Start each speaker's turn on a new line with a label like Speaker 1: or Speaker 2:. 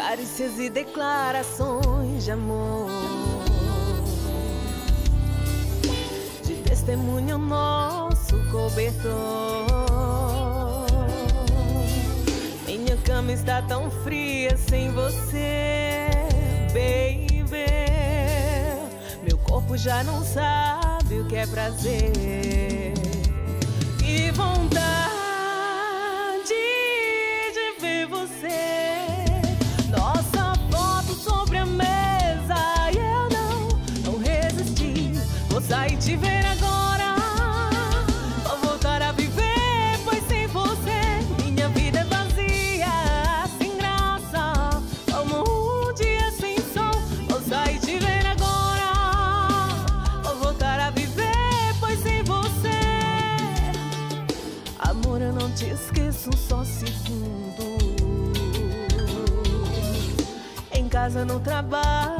Speaker 1: carências e declarações de amor. De testemunho nosso cobertor. Minha cama está tão fria sem você, baby. Meu corpo já não sabe o que é prazer. E vontade. Sair te ver agora. Vou voltar a viver, pois sem você minha vida é vazia, sem graça. Como um dia sem sol. Vou sair te ver agora. Vou voltar a viver, pois sem você. Amor, eu não te esqueço um só segundo. Em casa, no trabalho